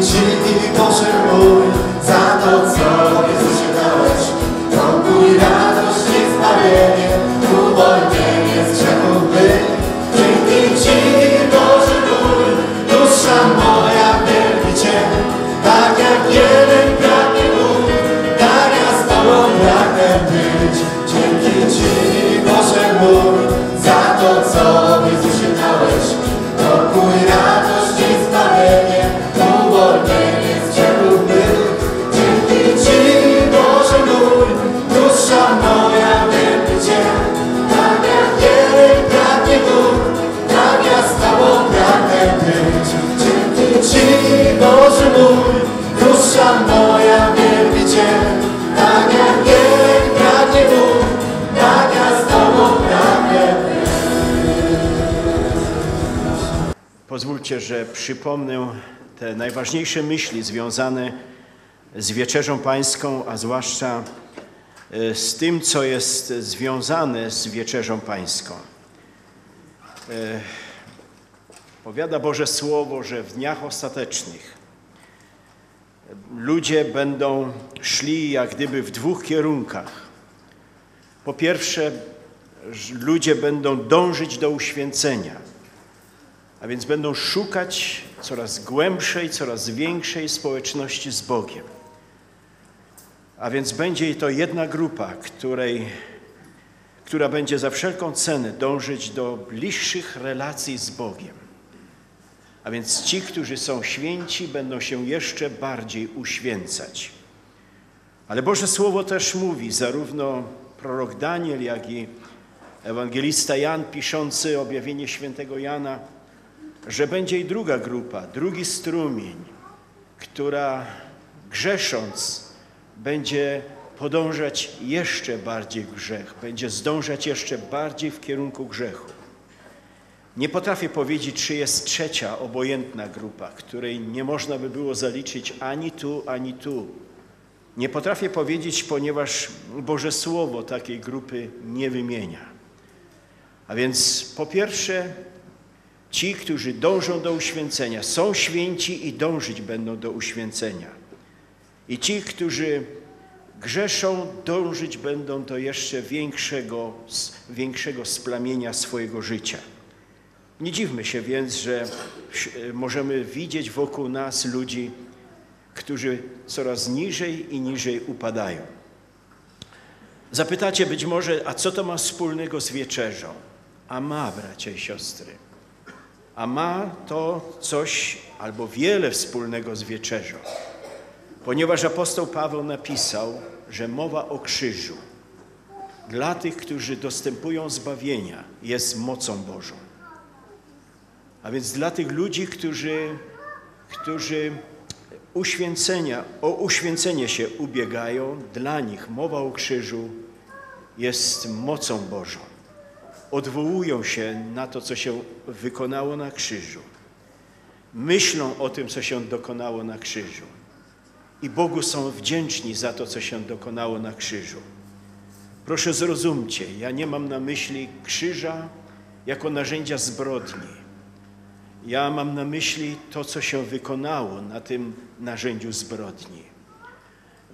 Ci Boże mój, za to co Że przypomnę te najważniejsze myśli związane z wieczerzą pańską, a zwłaszcza e, z tym, co jest związane z wieczerzą pańską. E, Powiada Boże Słowo, że w dniach ostatecznych ludzie będą szli jak gdyby w dwóch kierunkach. Po pierwsze, ludzie będą dążyć do uświęcenia, a więc będą szukać coraz głębszej, coraz większej społeczności z Bogiem. A więc będzie to jedna grupa, której, która będzie za wszelką cenę dążyć do bliższych relacji z Bogiem. A więc ci, którzy są święci, będą się jeszcze bardziej uświęcać. Ale Boże Słowo też mówi, zarówno prorok Daniel, jak i ewangelista Jan piszący objawienie świętego Jana, że będzie i druga grupa, drugi strumień, która grzesząc będzie podążać jeszcze bardziej w grzech, będzie zdążać jeszcze bardziej w kierunku grzechu. Nie potrafię powiedzieć, czy jest trzecia, obojętna grupa, której nie można by było zaliczyć ani tu, ani tu. Nie potrafię powiedzieć, ponieważ Boże Słowo takiej grupy nie wymienia. A więc po pierwsze, ci, którzy dążą do uświęcenia, są święci i dążyć będą do uświęcenia. I ci, którzy grzeszą, dążyć będą do jeszcze większego, większego splamienia swojego życia. Nie dziwmy się więc, że możemy widzieć wokół nas ludzi, którzy coraz niżej i niżej upadają. Zapytacie być może, a co to ma wspólnego z wieczerzą? A ma, bracia i siostry. A ma to coś albo wiele wspólnego z wieczerzą. Ponieważ apostoł Paweł napisał, że mowa o krzyżu dla tych, którzy dostępują zbawienia, jest mocą Bożą. A więc dla tych ludzi, którzy, którzy uświęcenia, o uświęcenie się ubiegają, dla nich mowa o krzyżu jest mocą Bożą. Odwołują się na to, co się wykonało na krzyżu. Myślą o tym, co się dokonało na krzyżu. I Bogu są wdzięczni za to, co się dokonało na krzyżu. Proszę zrozumcie, ja nie mam na myśli krzyża jako narzędzia zbrodni. Ja mam na myśli to, co się wykonało na tym narzędziu zbrodni.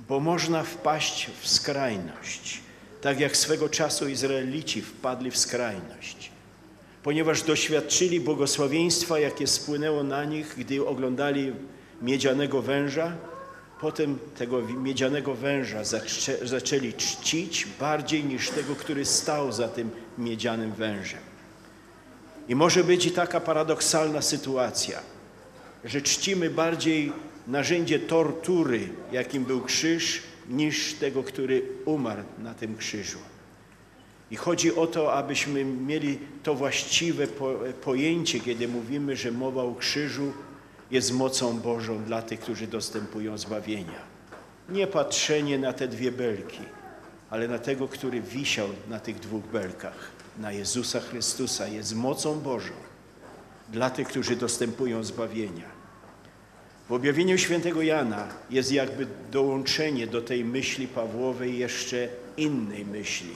Bo można wpaść w skrajność, tak jak swego czasu Izraelici wpadli w skrajność. Ponieważ doświadczyli błogosławieństwa, jakie spłynęło na nich, gdy oglądali miedzianego węża, potem tego miedzianego węża zaczę, zaczęli czcić bardziej niż tego, który stał za tym miedzianym wężem. I może być i taka paradoksalna sytuacja, że czcimy bardziej narzędzie tortury, jakim był krzyż, niż tego, który umarł na tym krzyżu. I chodzi o to, abyśmy mieli to właściwe pojęcie, kiedy mówimy, że mowa o krzyżu jest mocą Bożą dla tych, którzy dostępują zbawienia. Nie patrzenie na te dwie belki, ale na tego, który wisiał na tych dwóch belkach na Jezusa Chrystusa jest mocą Bożą dla tych, którzy dostępują zbawienia. W objawieniu świętego Jana jest jakby dołączenie do tej myśli Pawłowej jeszcze innej myśli.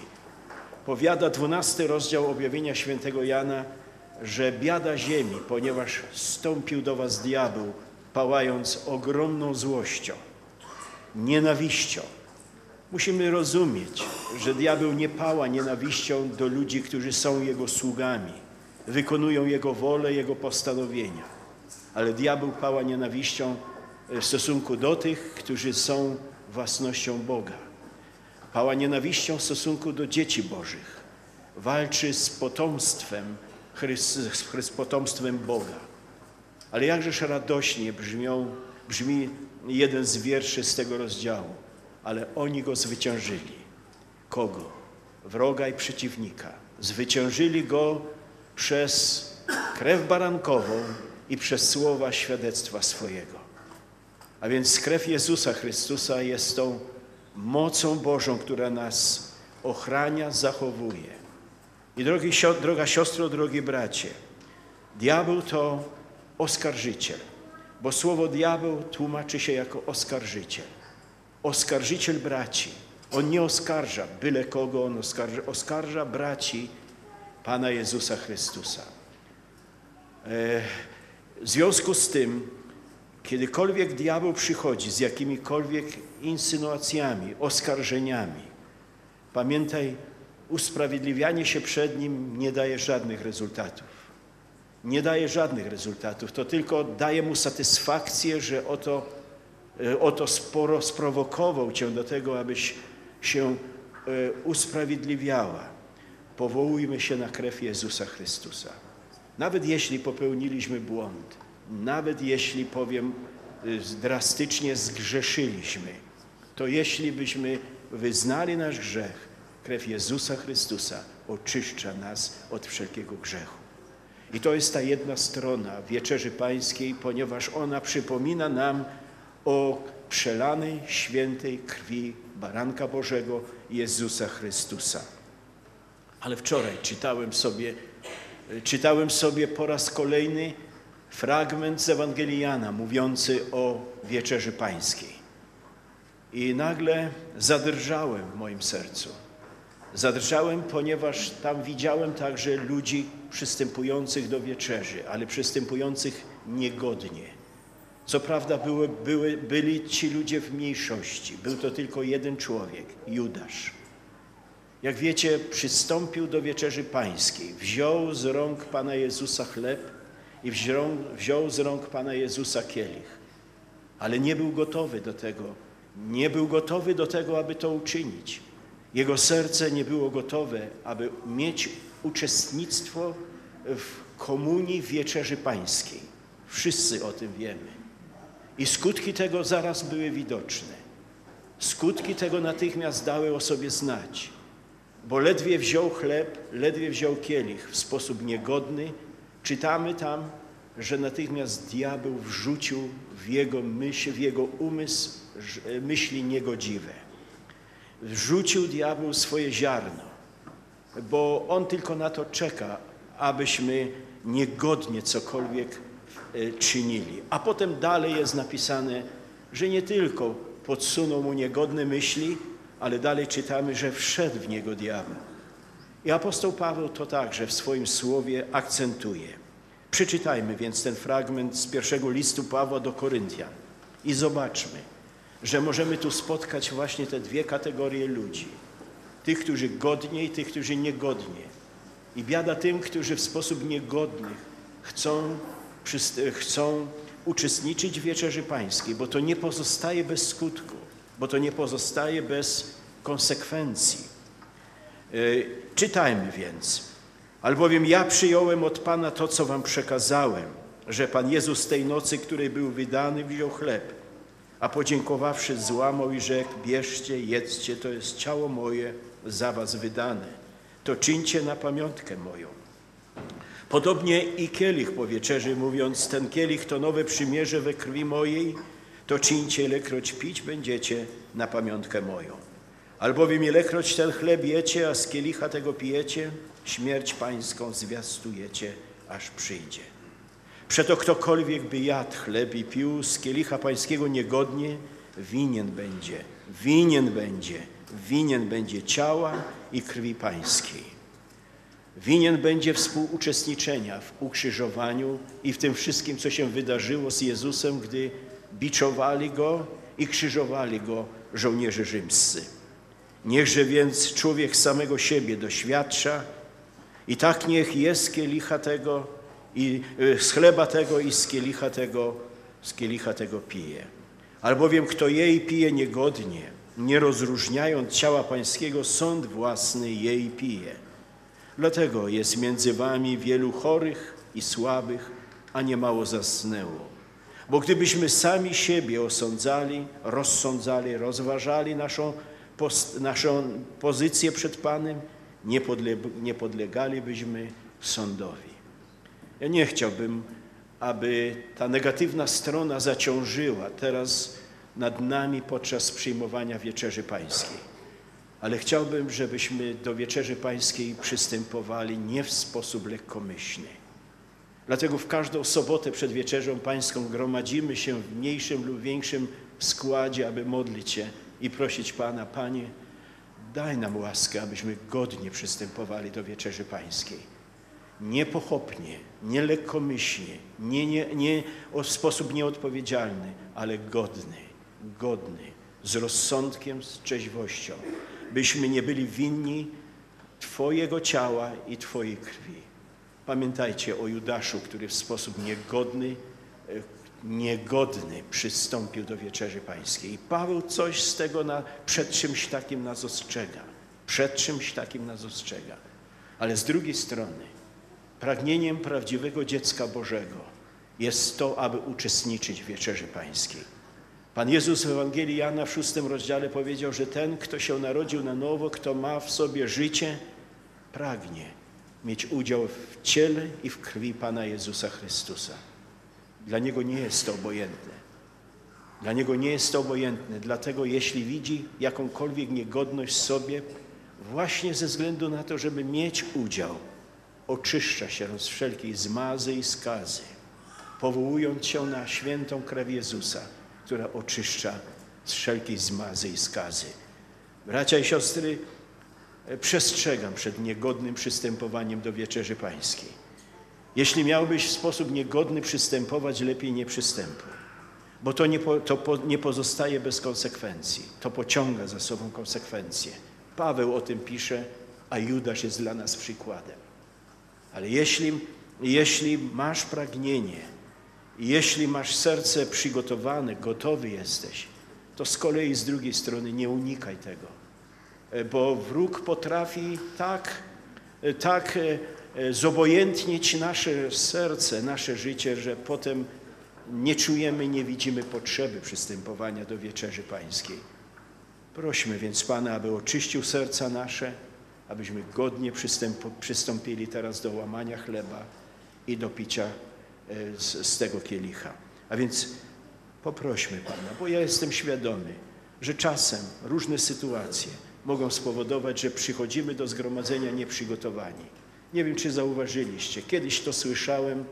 Powiada dwunasty rozdział objawienia świętego Jana, że biada ziemi, ponieważ stąpił do was diabeł, pałając ogromną złością, nienawiścią. Musimy rozumieć, że diabeł nie pała nienawiścią do ludzi, którzy są jego sługami, wykonują jego wolę, jego postanowienia, ale diabeł pała nienawiścią w stosunku do tych, którzy są własnością Boga. Pała nienawiścią w stosunku do dzieci Bożych. Walczy z potomstwem, z potomstwem Boga. Ale jakżeż radośnie brzmią, brzmi jeden z wierszy z tego rozdziału. Ale oni go zwyciężyli. Kogo? Wroga i przeciwnika. Zwyciężyli go przez krew barankową i przez słowa świadectwa swojego. A więc krew Jezusa Chrystusa jest tą mocą Bożą, która nas ochrania, zachowuje. I drogi, droga siostro, drogi bracie, diabeł to oskarżyciel, bo słowo diabeł tłumaczy się jako oskarżyciel. Oskarżyciel braci. On nie oskarża byle kogo, on oskarża, oskarża braci Pana Jezusa Chrystusa. E, W związku z tym, kiedykolwiek diabeł przychodzi z jakimikolwiek insynuacjami, oskarżeniami, pamiętaj, usprawiedliwianie się przed nim nie daje żadnych rezultatów. Nie daje żadnych rezultatów. To tylko daje mu satysfakcję, że oto, e, oto sporo sprowokował cię do tego, abyś się e, usprawiedliwiała. Powołujmy się na krew Jezusa Chrystusa. Nawet jeśli popełniliśmy błąd, nawet jeśli powiem y, drastycznie zgrzeszyliśmy, to jeśli byśmy wyznali nasz grzech, krew Jezusa Chrystusa oczyszcza nas od wszelkiego grzechu. I to jest ta jedna strona Wieczerzy Pańskiej, ponieważ ona przypomina nam o przelanej świętej krwi Baranka Bożego Jezusa Chrystusa. Ale wczoraj czytałem sobie, czytałem sobie po raz kolejny fragment z Ewangelii Jana mówiący o Wieczerzy Pańskiej. I nagle zadrżałem w moim sercu. Zadrżałem, ponieważ tam widziałem także ludzi przystępujących do wieczerzy, ale przystępujących niegodnie. Co prawda były, były, byli ci ludzie w mniejszości. Był to tylko jeden człowiek, Judasz. Jak wiecie, przystąpił do wieczerzy pańskiej, wziął z rąk Pana Jezusa chleb i wziął, z rąk Pana Jezusa kielich, ale nie był gotowy do tego. Nie był gotowy do tego, aby to uczynić. Jego serce nie było gotowe, aby mieć uczestnictwo w komunii wieczerzy pańskiej. Wszyscy o tym wiemy. I skutki tego zaraz były widoczne. Skutki tego natychmiast dały o sobie znać, bo ledwie wziął chleb, ledwie wziął kielich w sposób niegodny. Czytamy tam, że natychmiast diabeł wrzucił w jego myśl, w jego umysł ż- myśli niegodziwe. Wrzucił diabeł swoje ziarno, bo on tylko na to czeka, abyśmy niegodnie cokolwiek e, czynili. A potem dalej jest napisane, że nie tylko podsunął mu niegodne myśli, ale dalej czytamy, że wszedł w niego diabeł. I apostoł Paweł to także w swoim słowie akcentuje. Przeczytajmy więc ten fragment z pierwszego listu Pawła do Koryntian i zobaczmy, że możemy tu spotkać właśnie te dwie kategorie ludzi. Tych, którzy godnie i tych, którzy niegodnie. I biada tym, którzy w sposób niegodny chcą, chcą uczestniczyć w Wieczerzy Pańskiej, bo to nie pozostaje bez skutku, bo to nie pozostaje bez konsekwencji. E, Czytajmy więc. Albowiem ja przyjąłem od Pana to, co wam przekazałem, że Pan Jezus tej nocy, której był wydany, wziął chleb, a podziękowawszy złamał i rzekł, bierzcie, jedzcie, to jest ciało moje za was wydane. To czyńcie na pamiątkę moją. Podobnie i kielich po wieczerzy, mówiąc, ten kielich to nowe przymierze we krwi mojej, to czyńcie, ilekroć pić będziecie na pamiątkę moją. Albowiem ilekroć ten chleb jecie, a z kielicha tego pijecie, śmierć pańską zwiastujecie, aż przyjdzie. Przeto ktokolwiek by jadł chleb i pił z kielicha pańskiego niegodnie, winien będzie, winien będzie, winien będzie ciała i krwi pańskiej. winien będzie współuczestniczenia w ukrzyżowaniu i w tym wszystkim, co się wydarzyło z Jezusem, gdy biczowali Go i krzyżowali Go żołnierze rzymscy. Niechże więc człowiek samego siebie doświadcza i tak niech jest kielicha tego i y, z chleba tego i z kielicha tego, z kielicha tego pije. Albowiem kto je i pije niegodnie, nie rozróżniając ciała pańskiego, sąd własny jej pije. Dlatego jest między wami wielu chorych i słabych, a nie mało zasnęło. Bo gdybyśmy sami siebie osądzali, rozsądzali, rozważali naszą, naszą pozycję przed Panem, nie, podle, nie podlegalibyśmy sądowi. Ja nie chciałbym, aby ta negatywna strona zaciążyła teraz nad nami podczas przyjmowania wieczerzy pańskiej. Ale chciałbym, żebyśmy do wieczerzy pańskiej przystępowali nie w sposób lekkomyślny. Dlatego w każdą sobotę przed wieczerzą pańską gromadzimy się w mniejszym lub większym składzie, aby modlić się i prosić Pana, Panie, daj nam łaskę, abyśmy godnie przystępowali do wieczerzy pańskiej. Nie pochopnie, nie lekkomyślnie, nie, nie, nie w sposób nieodpowiedzialny, ale godny, godny, z rozsądkiem, z trzeźwością, byśmy nie byli winni Twojego ciała i Twojej krwi. Pamiętajcie o Judaszu, który w sposób niegodny, e, niegodny przystąpił do wieczerzy pańskiej. I Paweł coś z tego na, przed czymś takim nas ostrzega. Przed czymś takim nas ostrzega. Ale z drugiej strony, pragnieniem prawdziwego dziecka Bożego jest to, aby uczestniczyć w wieczerzy pańskiej. Pan Jezus w Ewangelii Jana w szóstym rozdziale powiedział, że ten, kto się narodził na nowo, kto ma w sobie życie, pragnie mieć udział w ciele i w krwi Pana Jezusa Chrystusa. Dla Niego nie jest to obojętne. Dla Niego nie jest to obojętne, dlatego jeśli widzi jakąkolwiek niegodność sobie, właśnie ze względu na to, żeby mieć udział, oczyszcza się z wszelkiej zmazy i skazy, powołując się na świętą krew Jezusa, która oczyszcza z wszelkiej zmazy i skazy. Bracia i siostry, przestrzegam przed niegodnym przystępowaniem do wieczerzy pańskiej. Jeśli miałbyś w sposób niegodny przystępować, lepiej nie przystępuj, bo to nie, po, to po, nie pozostaje bez konsekwencji. To pociąga za sobą konsekwencje. Paweł o tym pisze, a Judasz jest dla nas przykładem. Ale jeśli, jeśli masz pragnienie, jeśli masz serce przygotowane, gotowy jesteś, to z kolei z drugiej strony nie unikaj tego E, bo wróg potrafi tak, e, tak e, zobojętnieć nasze serce, nasze życie, że potem nie czujemy, nie widzimy potrzeby przystępowania do wieczerzy pańskiej. Prośmy więc Pana, aby oczyścił serca nasze, abyśmy godnie przystąpili teraz do łamania chleba i do picia z, z tego kielicha. A więc poprośmy Pana, bo ja jestem świadomy, że czasem różne sytuacje, mogą spowodować, że przychodzimy do zgromadzenia nieprzygotowani. Nie wiem, czy zauważyliście. Kiedyś to słyszałem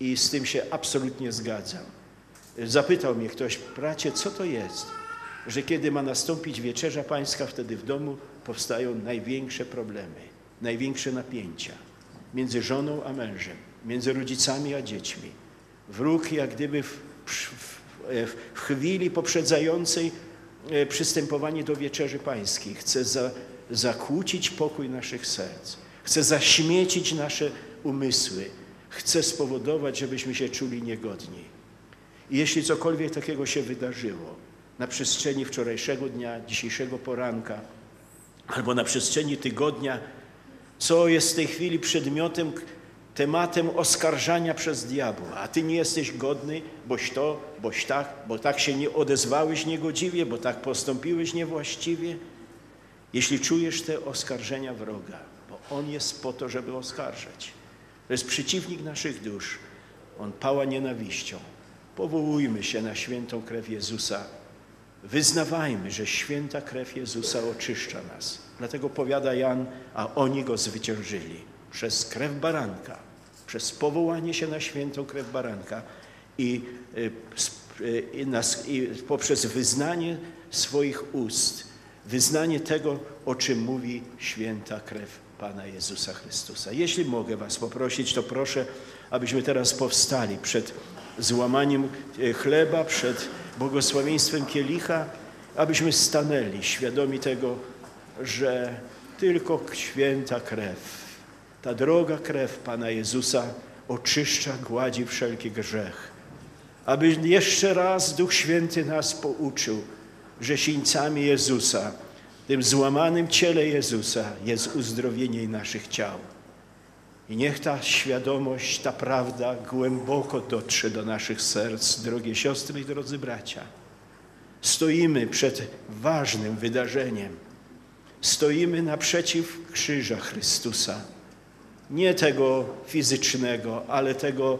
i z tym się absolutnie zgadzam. Zapytał mnie ktoś, bracie, co to jest, że kiedy ma nastąpić wieczerza pańska, wtedy w domu powstają największe problemy, największe napięcia między żoną a mężem, między rodzicami a dziećmi. Wróg jak gdyby w, w, w chwili poprzedzającej przystępowanie do wieczerzy pańskiej. Chce za, zakłócić pokój naszych serc. Chce zaśmiecić nasze umysły. Chce spowodować, żebyśmy się czuli niegodni. I jeśli cokolwiek takiego się wydarzyło na przestrzeni wczorajszego dnia, dzisiejszego poranka, albo na przestrzeni tygodnia, co jest w tej chwili przedmiotem tematem oskarżania przez diabła, a ty nie jesteś godny, boś to, boś tak, bo tak się nie odezwałeś niegodziwie, bo tak postąpiłeś niewłaściwie. Jeśli czujesz te oskarżenia wroga, bo on jest po to, żeby oskarżać. To jest przeciwnik naszych dusz. On pała nienawiścią. Powołujmy się na świętą krew Jezusa. Wyznawajmy, że święta krew Jezusa oczyszcza nas. Dlatego powiada Jan, a oni go zwyciężyli przez krew baranka przez powołanie się na świętą krew baranka i, y, i, nas, i poprzez wyznanie swoich ust, wyznanie tego, o czym mówi święta krew Pana Jezusa Chrystusa. Jeśli mogę Was poprosić, to proszę, abyśmy teraz powstali przed złamaniem e, chleba, przed błogosławieństwem kielicha, abyśmy stanęli świadomi tego, że tylko święta krew, ta droga krew Pana Jezusa oczyszcza, gładzi wszelki grzech. Aby jeszcze raz Duch Święty nas pouczył, że sińcami Jezusa, tym złamanym ciele Jezusa jest uzdrowienie naszych ciał. I niech ta świadomość, ta prawda głęboko dotrze do naszych serc, drogie siostry i drodzy bracia. Stoimy przed ważnym wydarzeniem. Stoimy naprzeciw krzyża Chrystusa. Nie tego fizycznego, ale tego,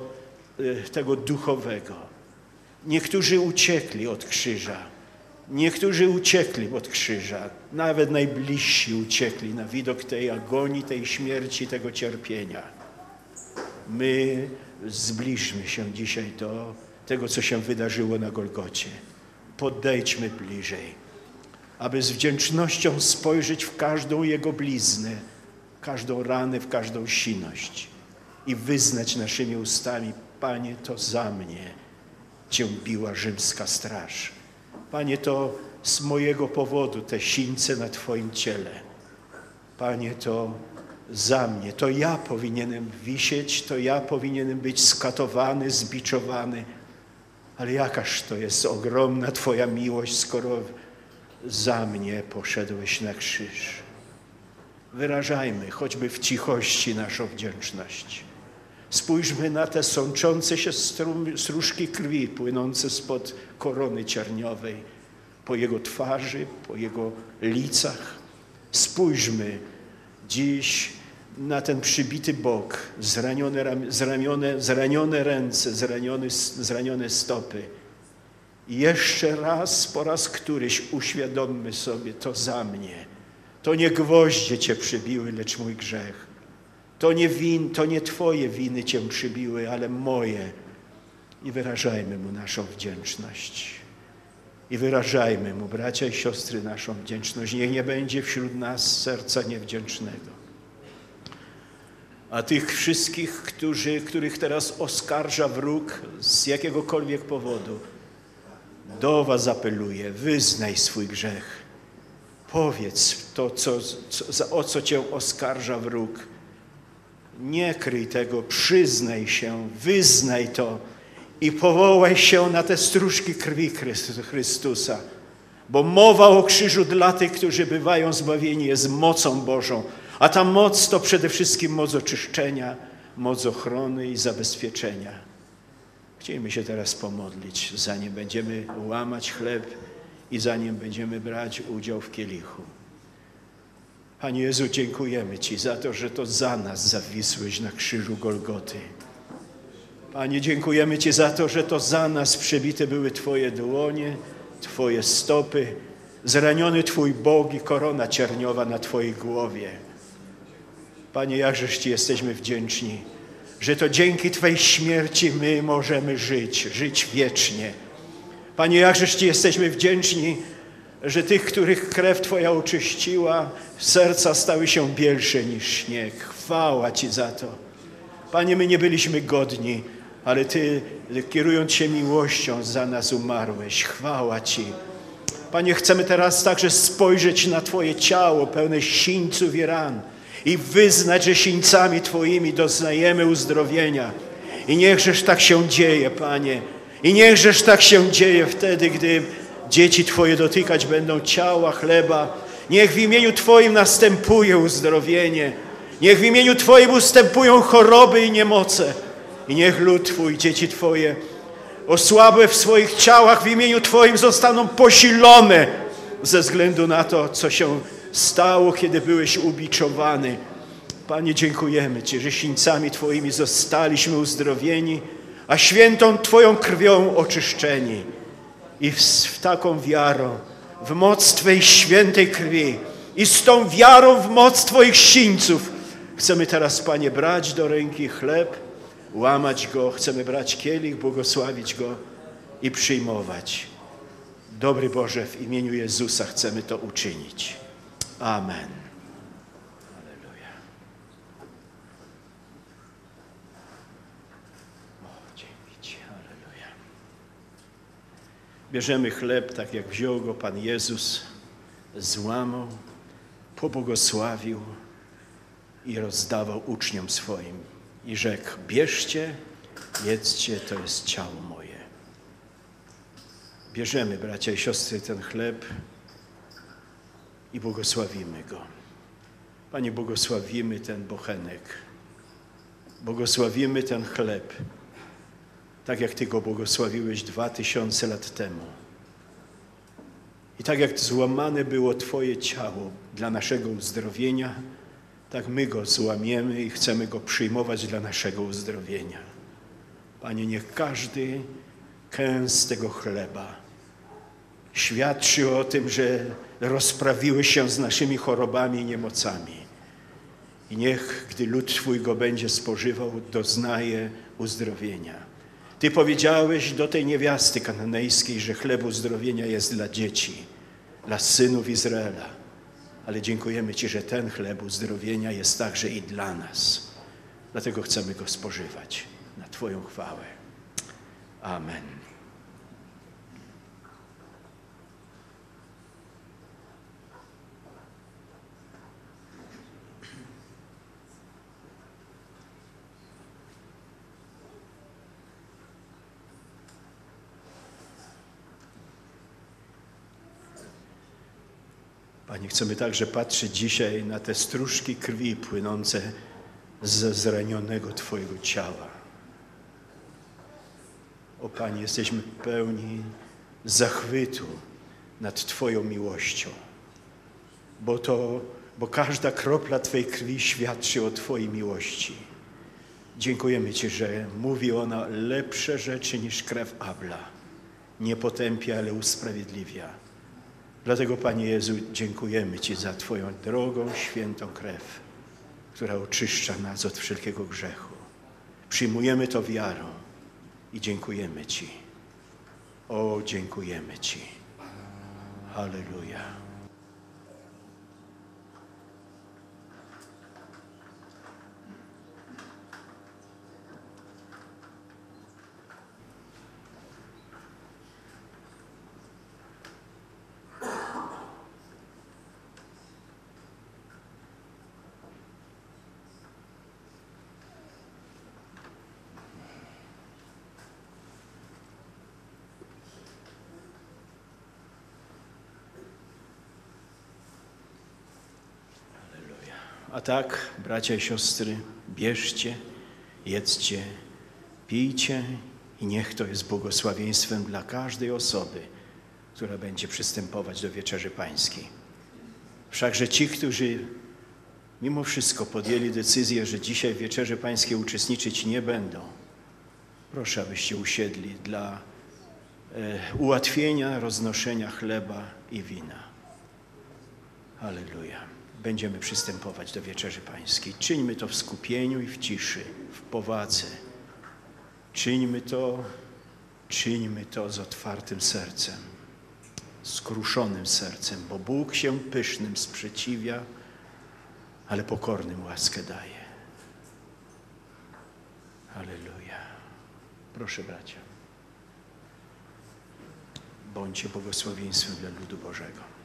y, tego duchowego. Niektórzy uciekli od krzyża. Niektórzy uciekli od krzyża. Nawet najbliżsi uciekli na widok tej agonii, tej śmierci, tego cierpienia. My zbliżmy się dzisiaj do tego, co się wydarzyło na Golgocie. Podejdźmy bliżej, aby z wdzięcznością spojrzeć w każdą Jego bliznę, każdą ranę, w każdą siność i wyznać naszymi ustami, Panie, to za mnie Cię biła rzymska straż. Panie, to z mojego powodu te sińce na Twoim ciele. Panie, to za mnie, to ja powinienem wisieć, to ja powinienem być skatowany, zbiczowany. Ale jakaż to jest ogromna Twoja miłość, skoro za mnie poszedłeś na krzyż. Wyrażajmy choćby w cichości naszą wdzięczność. Spójrzmy na te sączące się stróżki krwi płynące spod korony cierniowej, po Jego twarzy, po Jego licach. Spójrzmy dziś na ten przybity bok, zranione, zranione, zranione ręce, zranione, zranione stopy. I jeszcze raz, po raz któryś uświadommy sobie, to za mnie. To nie gwoździe Cię przybiły, lecz mój grzech. To nie, win, to nie Twoje winy Cię przybiły, ale moje. I wyrażajmy Mu naszą wdzięczność. I wyrażajmy Mu, bracia i siostry, naszą wdzięczność. Niech nie będzie wśród nas serca niewdzięcznego. A tych wszystkich, którzy, których teraz oskarża wróg z jakiegokolwiek powodu, do Was apeluję, wyznaj swój grzech. Powiedz to, co, co, o co Cię oskarża wróg nie kryj tego, przyznaj się, wyznaj to i powołaj się na te stróżki krwi Chrystusa. Bo mowa o krzyżu dla tych, którzy bywają zbawieni, jest mocą Bożą. A ta moc to przede wszystkim moc oczyszczenia, moc ochrony i zabezpieczenia. Chcielibyśmy się teraz pomodlić, zanim będziemy łamać chleb i zanim będziemy brać udział w kielichu. Panie Jezu, dziękujemy Ci za to, że to za nas zawisłeś na krzyżu Golgoty. Panie, dziękujemy Ci za to, że to za nas przebite były Twoje dłonie, Twoje stopy, zraniony Twój Bóg i korona cierniowa na Twojej głowie. Panie, jakżeż Ci jesteśmy wdzięczni, że to dzięki Twojej śmierci my możemy żyć, żyć wiecznie. Panie, jakżeż Ci jesteśmy wdzięczni, że tych, których krew Twoja oczyściła, serca stały się bielsze niż śnieg. Chwała Ci za to. Panie, my nie byliśmy godni, ale Ty, kierując się miłością, za nas umarłeś. Chwała Ci. Panie, chcemy teraz także spojrzeć na Twoje ciało pełne sińców i ran i wyznać, że sińcami Twoimi doznajemy uzdrowienia. I niechżeż tak się dzieje, Panie. I niechżeż tak się dzieje wtedy, gdy Dzieci Twoje dotykać będą ciała, chleba. Niech w imieniu Twoim następuje uzdrowienie. Niech w imieniu Twoim ustępują choroby i niemoce. I niech lud Twój, dzieci Twoje, osłabłe w swoich ciałach w imieniu Twoim zostaną posilone ze względu na to, co się stało, kiedy byłeś ubiczowany. Panie, dziękujemy Ci, że sińcami Twoimi zostaliśmy uzdrowieni, a świętą Twoją krwią oczyszczeni i w, w taką wiarą, w moc Twojej świętej krwi i z tą wiarą w moc Twoich sińców chcemy teraz, Panie, brać do ręki chleb, łamać go, chcemy brać kielich, błogosławić go i przyjmować. Dobry Boże, w imieniu Jezusa chcemy to uczynić. Amen. Bierzemy chleb, tak jak wziął go Pan Jezus, złamał, pobłogosławił i rozdawał uczniom swoim. I rzekł, bierzcie, jedzcie, to jest ciało moje. Bierzemy, bracia i siostry, ten chleb i błogosławimy go. Panie, błogosławimy ten bochenek. Błogosławimy ten chleb, tak jak Ty go błogosławiłeś dwa tysiące lat temu. I tak jak złamane było Twoje ciało dla naszego uzdrowienia, tak my go złamiemy i chcemy go przyjmować dla naszego uzdrowienia. Panie, niech każdy kęs tego chleba świadczy o tym, że rozprawiłeś się z naszymi chorobami i niemocami. I niech, gdy lud Twój go będzie spożywał, doznaje uzdrowienia. Ty powiedziałeś do tej niewiasty kananejskiej, że chleb uzdrowienia jest dla dzieci, dla synów Izraela. Ale dziękujemy Ci, że ten chleb uzdrowienia jest także i dla nas. Dlatego chcemy go spożywać na Twoją chwałę. Amen. Panie, chcemy także patrzeć dzisiaj na te stróżki krwi płynące ze zranionego Twojego ciała. O Panie, jesteśmy pełni zachwytu nad Twoją miłością, bo to, bo każda kropla Twojej krwi świadczy o Twojej miłości. Dziękujemy Ci, że mówi ona lepsze rzeczy niż krew Abla. Nie potępia, ale usprawiedliwia. Dlatego, Panie Jezu, dziękujemy Ci za Twoją drogą, świętą krew, która oczyszcza nas od wszelkiego grzechu. Przyjmujemy to wiarą i dziękujemy Ci. O, dziękujemy Ci. Halleluja. A tak, bracia i siostry, bierzcie, jedzcie, pijcie i niech to jest błogosławieństwem dla każdej osoby, która będzie przystępować do wieczerzy pańskiej. Wszakże ci, którzy mimo wszystko podjęli decyzję, że dzisiaj w wieczerzy pańskiej uczestniczyć nie będą, proszę, abyście usiedli dla e, ułatwienia roznoszenia chleba i wina. Halleluja będziemy przystępować do wieczerzy pańskiej. Czyńmy to w skupieniu i w ciszy, w powadze. Czyńmy to, czyńmy to z otwartym sercem, skruszonym sercem, bo Bóg się pysznym sprzeciwia, ale pokornym łaskę daje. Aleluja. Proszę bracia. Bądźcie błogosławieństwem dla ludu Bożego.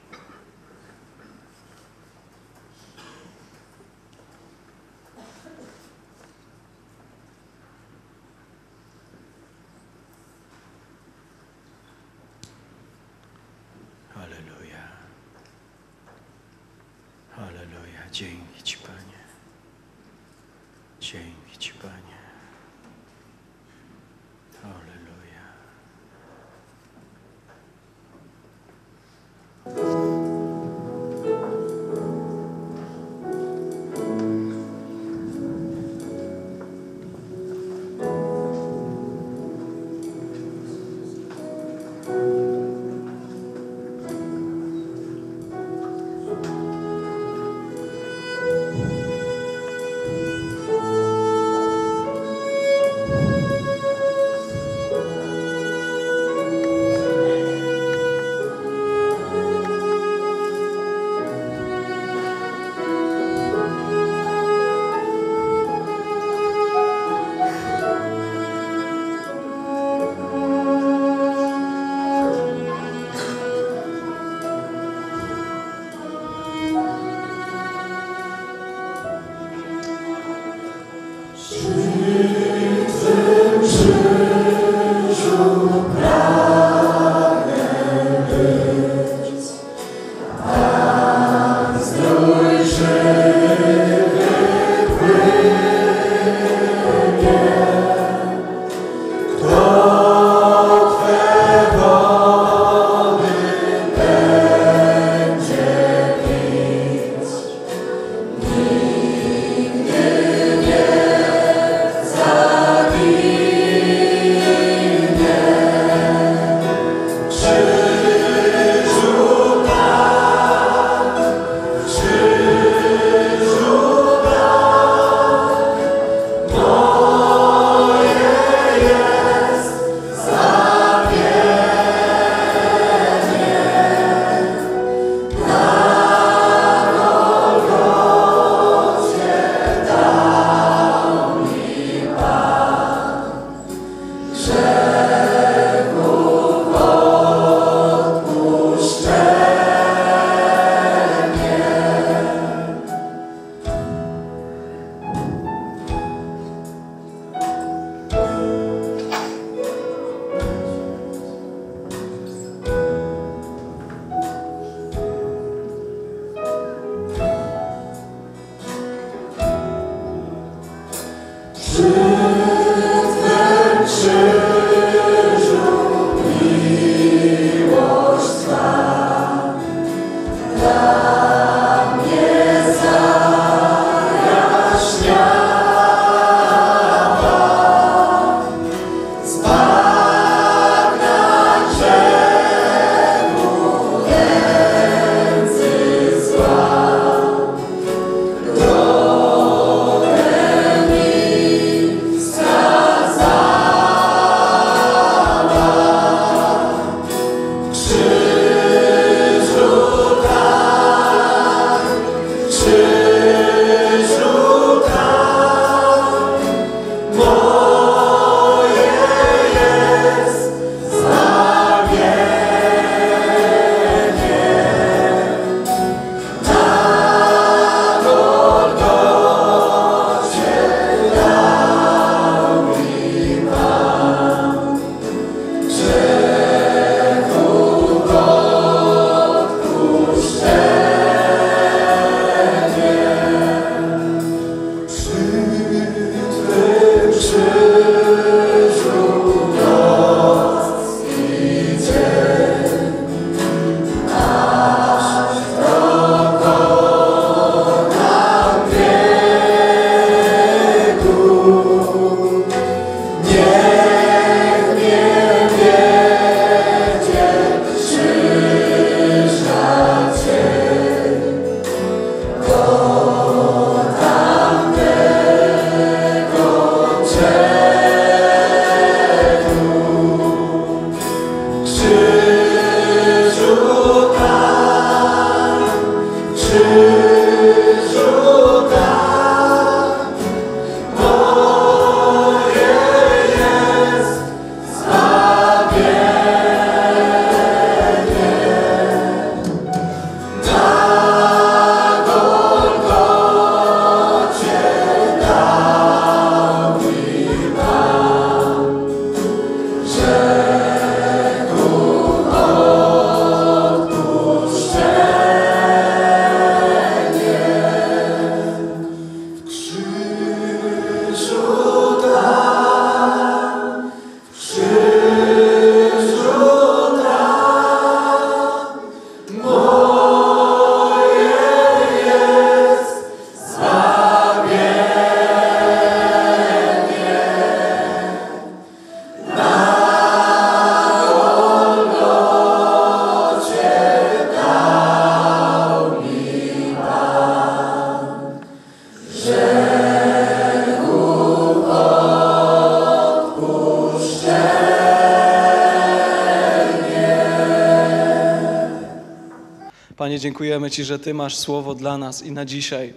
Dziękujemy Ci, że Ty masz słowo dla nas i na dzisiaj.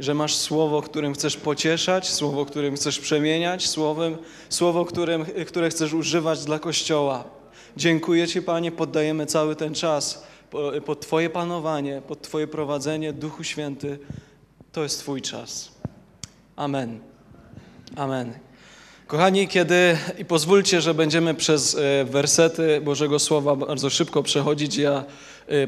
Że masz słowo, którym chcesz pocieszać, słowo, którym chcesz przemieniać, słowem, słowo, którym, które chcesz używać dla Kościoła. Dziękuję Ci, Panie, poddajemy cały ten czas po- pod Twoje panowanie, pod Twoje prowadzenie, Duchu Święty. To jest Twój czas. Amen. Amen. Kochani, kiedy i pozwólcie, że będziemy przez e, wersety Bożego Słowa bardzo szybko przechodzić. Ja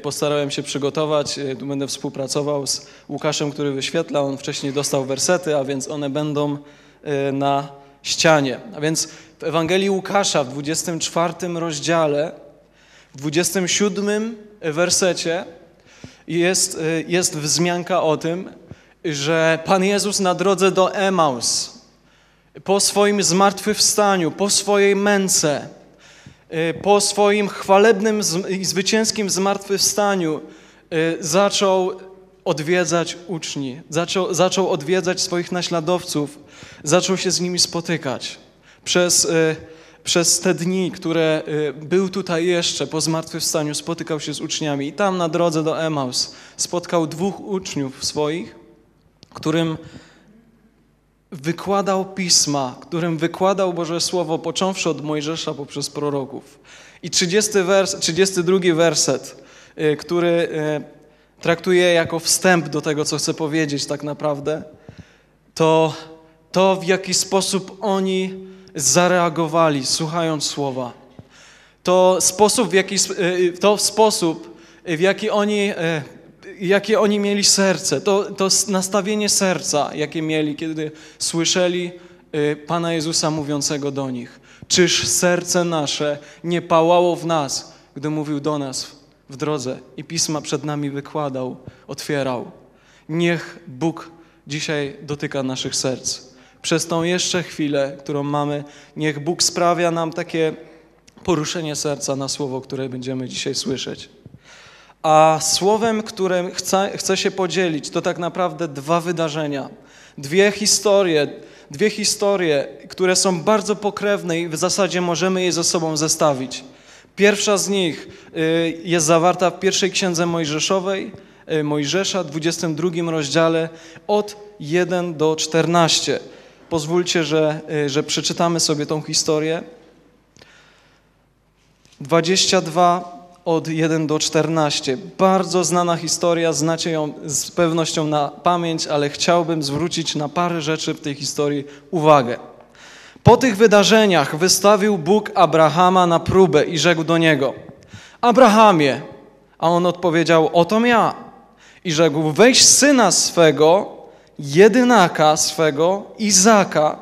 postarałem się przygotować, e, tu będę współpracował z Łukaszem, który wyświetla. On wcześniej dostał wersety, a więc one będą e, na ścianie. A więc w Ewangelii Łukasza w 24 rozdziale, w 27 wersecie jest, jest wzmianka o tym, że Pan Jezus na drodze do Emaus po swoim zmartwychwstaniu, po swojej męce, y, po swoim chwalebnym i zwycięskim zmartwychwstaniu y, zaczął odwiedzać uczni, zaczął, zaczął odwiedzać swoich naśladowców, zaczął się z nimi spotykać. Przez, y, przez te dni, które y, był tutaj jeszcze po zmartwychwstaniu, spotykał się z uczniami i tam na drodze do Emaus spotkał dwóch uczniów swoich, którym wykładał pisma, którym wykładał Boże Słowo, począwszy od Mojżesza poprzez proroków. I 30 wers, 32 werset, y, który y, traktuje jako wstęp do tego, co chcę powiedzieć tak naprawdę, to to, w jaki sposób oni zareagowali, słuchając Słowa. To sposób, w jaki, y, to sposób, w jaki oni, jakie oni mieli serce, to, to nastawienie serca, jakie mieli, kiedy słyszeli y, Pana Jezusa mówiącego do nich. Czyż serce nasze nie pałało w nas, gdy mówił do nas w drodze i pisma przed nami wykładał, otwierał. Niech Bóg dzisiaj dotyka naszych serc. Przez tą jeszcze chwilę, którą mamy, niech Bóg sprawia nam takie poruszenie serca na słowo, które będziemy dzisiaj słyszeć. A słowem, którym chcę, chcę się podzielić, to tak naprawdę dwa wydarzenia, dwie historie, dwie historie, które są bardzo pokrewne i w zasadzie możemy je ze sobą zestawić. Pierwsza z nich y, jest zawarta w pierwszej księdze Mojżeszowej, y, Mojżesza, 22 rozdziale, od 1 do 14. Pozwólcie, że, y, że przeczytamy sobie tą historię. 22 od 1 do 14. Bardzo znana historia, znacie ją z pewnością na pamięć, ale chciałbym zwrócić na parę rzeczy w tej historii uwagę. Po tych wydarzeniach wystawił Bóg Abrahama na próbę i rzekł do niego: Abrahamie, a on odpowiedział: Oto ja. I rzekł: Weź syna swego, jedynaka swego, Izaka,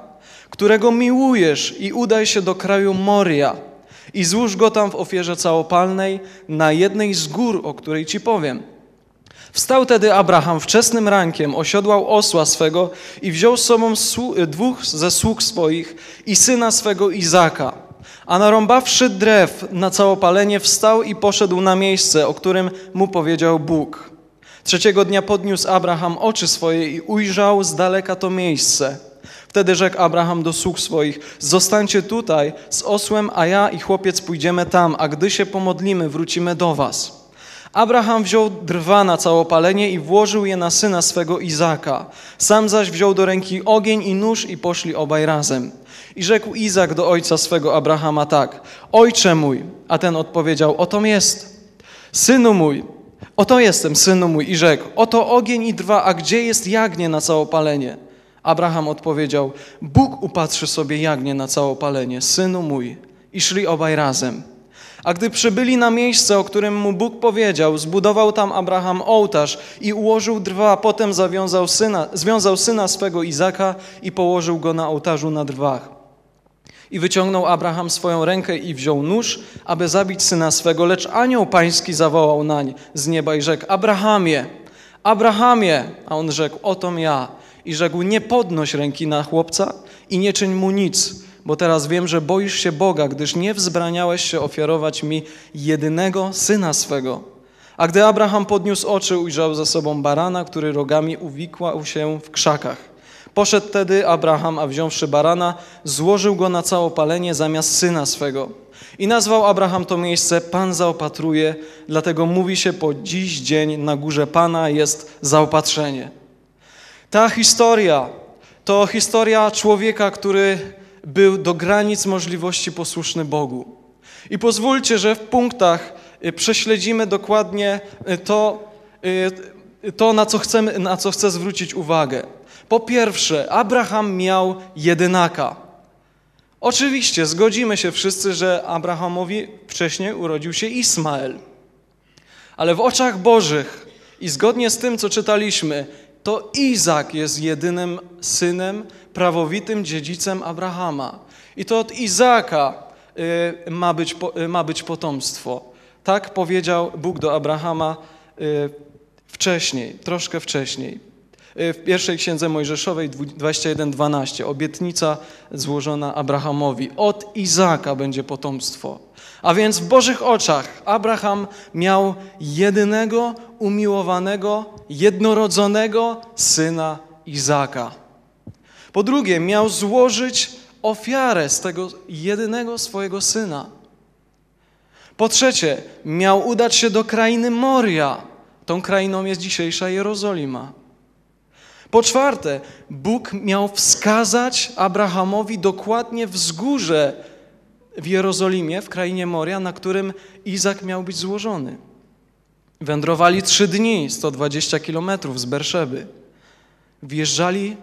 którego miłujesz, i udaj się do kraju Moria i złóż go tam w ofierze całopalnej na jednej z gór, o której ci powiem. Wstał tedy Abraham wczesnym rankiem, osiodłał osła swego i wziął z sobą dwóch ze sług swoich i syna swego Izaka. A narąbawszy drew na całopalenie, wstał i poszedł na miejsce, o którym mu powiedział Bóg. Trzeciego dnia podniósł Abraham oczy swoje i ujrzał z daleka to miejsce. Wtedy rzekł Abraham do sług swoich: Zostańcie tutaj z osłem, a ja i chłopiec pójdziemy tam, a gdy się pomodlimy, wrócimy do was. Abraham wziął drwa na całopalenie i włożył je na syna swego Izaka. Sam zaś wziął do ręki ogień i nóż i poszli obaj razem. I rzekł Izak do ojca swego Abrahama tak: Ojcze mój, a ten odpowiedział: Otom jest. Synu mój, oto jestem, synu mój. I rzekł: Oto ogień i drwa, a gdzie jest jagnię na całopalenie? Abraham odpowiedział: Bóg upatrzy sobie jagnię na całopalenie, synu mój. I szli obaj razem. A gdy przybyli na miejsce, o którym mu Bóg powiedział, zbudował tam Abraham ołtarz i ułożył drwa, potem zawiązał syna, związał syna swego Izaka i położył go na ołtarzu na drwach. I wyciągnął Abraham swoją rękę i wziął nóż, aby zabić syna swego, lecz anioł pański zawołał nań z nieba i rzekł, Abrahamie, Abrahamie, a on rzekł, otom ja. I rzekł, nie podnoś ręki na chłopca i nie czyń mu nic, bo teraz wiem, że boisz się Boga, gdyż nie wzbraniałeś się ofiarować mi jedynego syna swego. A gdy Abraham podniósł oczy, ujrzał za sobą barana, który rogami uwikłał się w krzakach. Poszedł tedy Abraham, a wziąwszy barana, złożył go na całopalenie zamiast syna swego. I nazwał Abraham to miejsce Pan zaopatruje, dlatego mówi się po dziś dzień na górze Pana jest zaopatrzenie. Ta historia to historia człowieka, który był do granic możliwości posłuszny Bogu. I pozwólcie, że w punktach y, prześledzimy dokładnie y, to, y, to na, co chcemy, na co chcę zwrócić uwagę. Po pierwsze, Abraham miał jedynaka. Oczywiście zgodzimy się wszyscy, że Abrahamowi wcześniej urodził się Ismael. Ale w oczach Bożych i zgodnie z tym, co czytaliśmy, to Izak jest jedynym synem, prawowitym dziedzicem Abrahama. I to od Izaka y, ma być, y, ma być potomstwo. Tak powiedział Bóg do Abrahama y, wcześniej, troszkę wcześniej. W pierwszej księdze Mojżeszowej 21:12 obietnica złożona Abrahamowi. Od Izaka będzie potomstwo. A więc w Bożych oczach Abraham miał jedynego, umiłowanego, jednorodzonego syna Izaka. Po drugie, miał złożyć ofiarę z tego jedynego swojego syna. Po trzecie, miał udać się do krainy Moria. Tą krainą jest dzisiejsza Jerozolima. Po czwarte, Bóg miał wskazać Abrahamowi dokładnie wzgórze w Jerozolimie, w krainie Moria, na którym Izak miał być złożony. Wędrowali trzy dni, 120 kilometrów z Berszeby. Wjeżdżali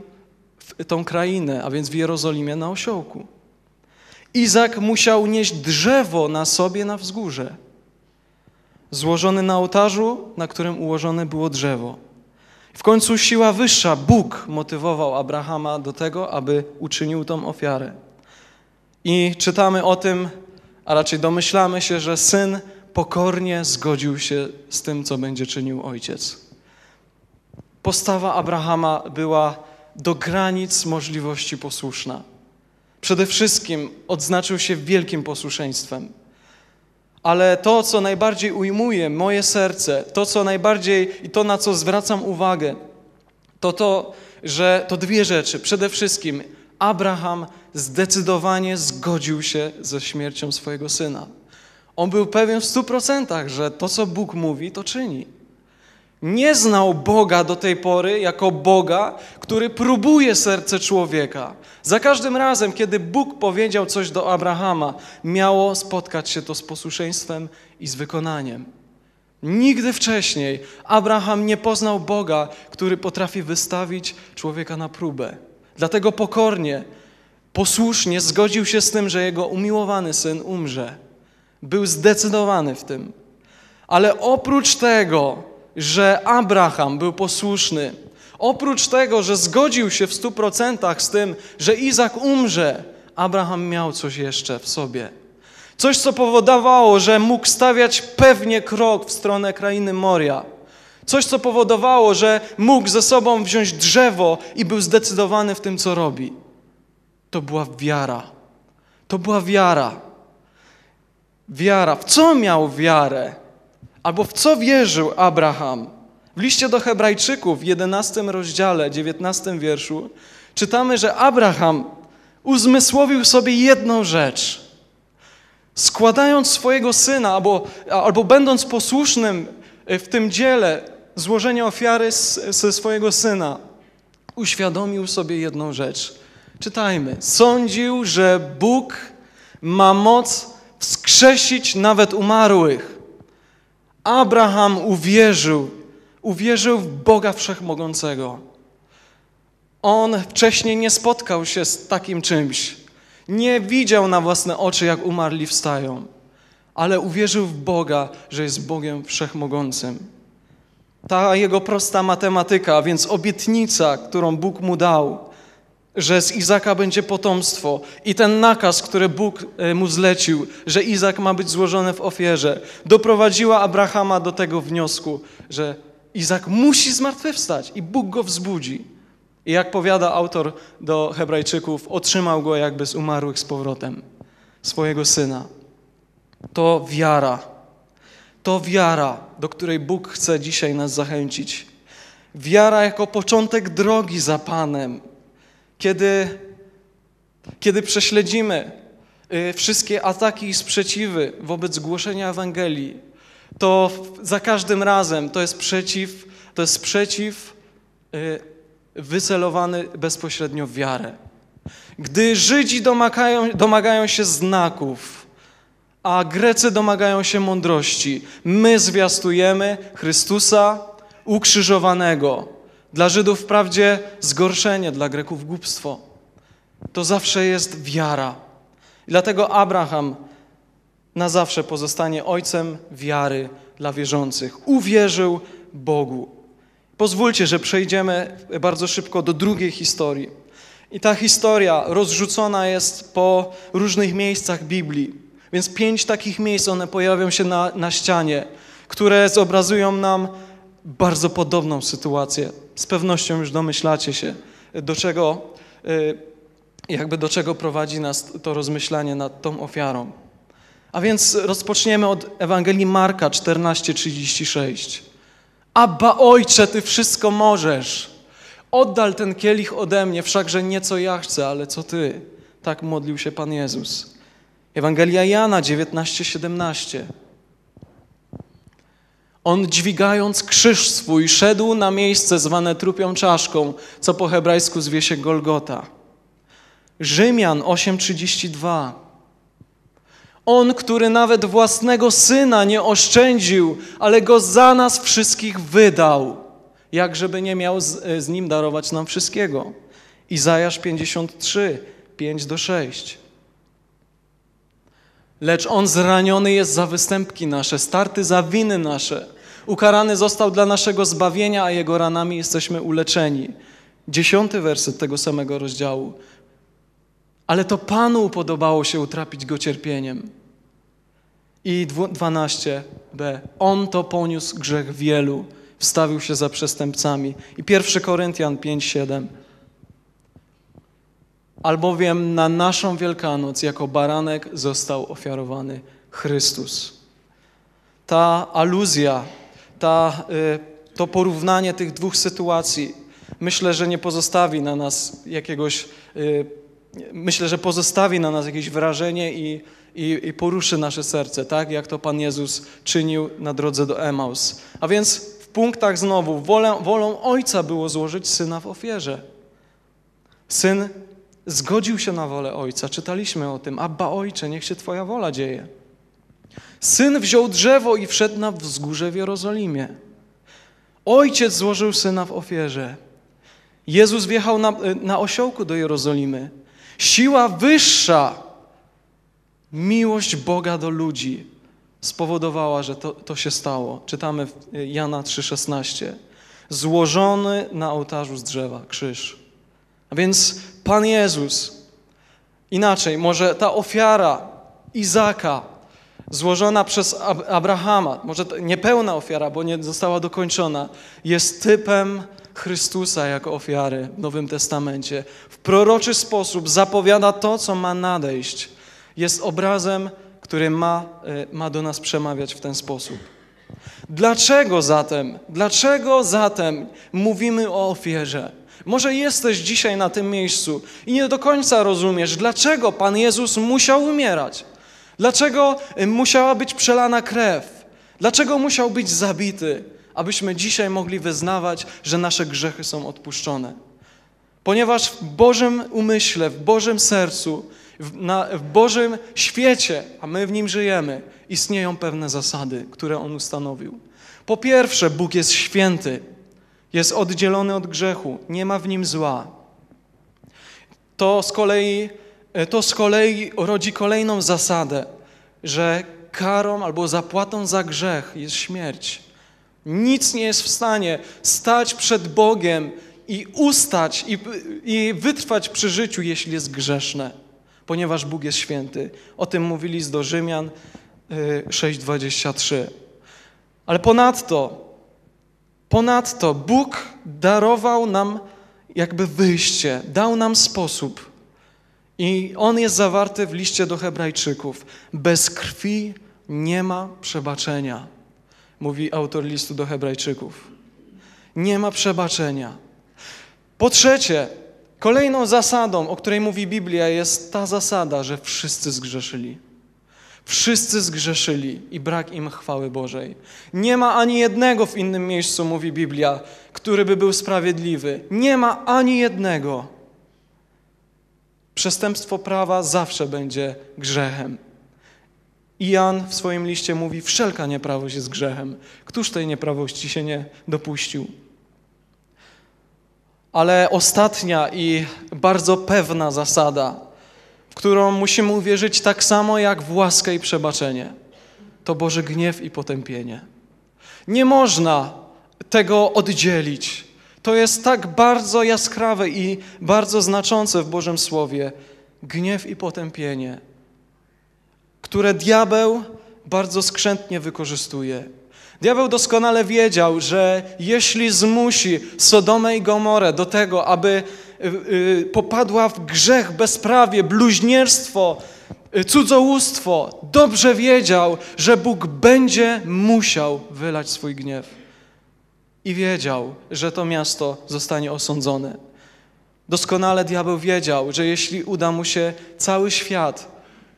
w tą krainę, a więc w Jerozolimie na osiołku. Izak musiał nieść drzewo na sobie na wzgórze, złożony na ołtarzu, na którym ułożone było drzewo. W końcu siła wyższa, Bóg, motywował Abrahama do tego, aby uczynił tą ofiarę. I czytamy o tym, a raczej domyślamy się, że syn pokornie zgodził się z tym, co będzie czynił ojciec. Postawa Abrahama była do granic możliwości posłuszna. Przede wszystkim odznaczył się wielkim posłuszeństwem. Ale to, co najbardziej ujmuje moje serce, to, co najbardziej i to, na co zwracam uwagę, to to, że to dwie rzeczy. Przede wszystkim Abraham zdecydowanie zgodził się ze śmiercią swojego syna. On był pewien w stu procentach, że to, co Bóg mówi, to czyni. Nie znał Boga do tej pory jako Boga, który próbuje serce człowieka. Za każdym razem, kiedy Bóg powiedział coś do Abrahama, miało spotkać się to z posłuszeństwem i z wykonaniem. Nigdy wcześniej Abraham nie poznał Boga, który potrafi wystawić człowieka na próbę. Dlatego pokornie, posłusznie zgodził się z tym, że jego umiłowany syn umrze. Był zdecydowany w tym. Ale oprócz tego, że Abraham był posłuszny, oprócz tego, że zgodził się w stu procentach z tym, że Izak umrze, Abraham miał coś jeszcze w sobie. Coś, co powodowało, że mógł stawiać pewnie krok w stronę krainy Moria. Coś, co powodowało, że mógł ze sobą wziąć drzewo i był zdecydowany w tym, co robi. To była wiara. To była wiara. Wiara. W co miał wiarę? Albo w co wierzył Abraham? W liście do Hebrajczyków w 11 rozdziale, 19 wierszu czytamy, że Abraham uzmysłowił sobie jedną rzecz. Składając swojego syna, albo, albo będąc posłusznym w tym dziele złożenia ofiary ze swojego syna, uświadomił sobie jedną rzecz. Czytajmy. Sądził, że Bóg ma moc wskrzesić nawet umarłych. Abraham uwierzył, uwierzył w Boga Wszechmogącego. On wcześniej nie spotkał się z takim czymś. Nie widział na własne oczy, jak umarli wstają, ale uwierzył w Boga, że jest Bogiem Wszechmogącym. Ta jego prosta matematyka, więc obietnica, którą Bóg mu dał, że z Izaka będzie potomstwo i ten nakaz, który Bóg e, mu zlecił, że Izak ma być złożony w ofierze, doprowadziła Abrahama do tego wniosku, że Izak musi zmartwychwstać i Bóg go wzbudzi. I jak powiada autor do Hebrajczyków, otrzymał go jakby z umarłych z powrotem, swojego syna. To wiara. To wiara, do której Bóg chce dzisiaj nas zachęcić. Wiara jako początek drogi za Panem Kiedy, kiedy prześledzimy y, wszystkie ataki i sprzeciwy wobec głoszenia Ewangelii, to za każdym razem to jest przeciw, to jest sprzeciw y, wycelowany bezpośrednio w wiarę. Gdy Żydzi domagają, domagają się znaków, a Grecy domagają się mądrości, my zwiastujemy Chrystusa ukrzyżowanego. Dla Żydów wprawdzie zgorszenie, dla Greków głupstwo. To zawsze jest wiara. I dlatego Abraham na zawsze pozostanie ojcem wiary dla wierzących. Uwierzył Bogu. Pozwólcie, że przejdziemy bardzo szybko do drugiej historii. I ta historia rozrzucona jest po różnych miejscach Biblii. Więc pięć takich miejsc, one pojawią się na, na ścianie, które zobrazują nam bardzo podobną sytuację. Z pewnością już domyślacie się, do czego, y, jakby do czego prowadzi nas to rozmyślanie nad tą ofiarą. A więc rozpoczniemy od Ewangelii Marka 14:36. Abba Ojcze, Ty wszystko możesz. Oddal ten kielich ode mnie, wszakże nie co ja chcę, ale co Ty. Tak modlił się Pan Jezus. Ewangelia Jana 19:17. On dźwigając krzyż swój szedł na miejsce zwane trupią czaszką, co po hebrajsku zwie się Golgota. Rzymian 8:32. On, który nawet własnego syna nie oszczędził, ale go za nas wszystkich wydał, jak żeby nie miał z, z nim darować nam wszystkiego. Izajasz 53, 5 do 6. Lecz on zraniony jest za występki nasze, starty za winy nasze. Ukarany został dla naszego zbawienia, a jego ranami jesteśmy uleczeni. Dziesiąty werset tego samego rozdziału. Ale to Panu upodobało się utrapić go cierpieniem. I dwu- 12b. On to poniósł grzech wielu, wstawił się za przestępcami. I 1 Koryntian 5:7. Albowiem na naszą Wielkanoc jako baranek został ofiarowany Chrystus. Ta aluzja, ta, y, to porównanie tych dwóch sytuacji myślę, że nie pozostawi na nas jakiegoś, y, myślę, że pozostawi na nas jakieś wrażenie i, i, i poruszy nasze serce, tak jak to Pan Jezus czynił na drodze do Emaus. A więc w punktach znowu wolę, wolą Ojca było złożyć Syna w ofierze. Syn zgodził się na wolę Ojca. Czytaliśmy o tym. Abba Ojcze, niech się Twoja wola dzieje. Syn wziął drzewo i wszedł na wzgórze w Jerozolimie. Ojciec złożył Syna w ofierze. Jezus wjechał na, na osiołku do Jerozolimy. Siła wyższa, miłość Boga do ludzi spowodowała, że to, to się stało. Czytamy w Jana 3,16. Złożony na ołtarzu z drzewa krzyż. A więc Pan Jezus, inaczej, może ta ofiara Izaka, złożona przez Ab- Abrahama, może niepełna ofiara, bo nie została dokończona, jest typem Chrystusa jako ofiary w Nowym Testamencie. W proroczy sposób zapowiada to, co ma nadejść. Jest obrazem, który ma, e, ma do nas przemawiać w ten sposób. Dlaczego zatem, dlaczego zatem mówimy o ofierze? Może jesteś dzisiaj na tym miejscu i nie do końca rozumiesz, dlaczego Pan Jezus musiał umierać. Dlaczego y, musiała być przelana krew? Dlaczego musiał być zabity, abyśmy dzisiaj mogli wyznawać, że nasze grzechy są odpuszczone? Ponieważ w Bożym umyśle, w Bożym sercu, w, na, w Bożym świecie, a my w nim żyjemy, istnieją pewne zasady, które On ustanowił. Po pierwsze, Bóg jest święty, jest oddzielony od grzechu, nie ma w nim zła. To z kolei, to z kolei rodzi kolejną zasadę, że karą albo zapłatą za grzech jest śmierć. Nic nie jest w stanie stać przed Bogiem i ustać i, i wytrwać przy życiu, jeśli jest grzeszne, ponieważ Bóg jest święty. O tym mówi list do Rzymian y, 6:23. Ale ponadto, ponadto Bóg darował nam jakby wyjście, dał nam sposób. I on jest zawarty w liście do Hebrajczyków. Bez krwi nie ma przebaczenia, mówi autor listu do Hebrajczyków. Nie ma przebaczenia. Po trzecie, Kolejną zasadą, o której mówi Biblia, jest ta zasada, że wszyscy zgrzeszyli. Wszyscy zgrzeszyli i brak im chwały Bożej. Nie ma ani jednego w innym miejscu, mówi Biblia, który by był sprawiedliwy. Nie ma ani jednego. Przestępstwo prawa zawsze będzie grzechem. I Jan w swoim liście mówi: Wszelka nieprawość jest grzechem. Któż tej nieprawości się nie dopuścił? Ale ostatnia i bardzo pewna zasada, którą musimy uwierzyć tak samo jak w łaskę i przebaczenie, to Boży gniew i potępienie. Nie można tego oddzielić. To jest tak bardzo jaskrawe i bardzo znaczące w Bożym Słowie. Gniew i potępienie, które diabeł bardzo skrzętnie wykorzystuje. Diabeł doskonale wiedział, że jeśli zmusi Sodomę i Gomorę do tego, aby popadła w grzech, bezprawie, bluźnierstwo, y, cudzołóstwo, dobrze wiedział, że Bóg będzie musiał wylać swój gniew. I wiedział, że to miasto zostanie osądzone. Doskonale diabeł wiedział, że jeśli uda mu się cały świat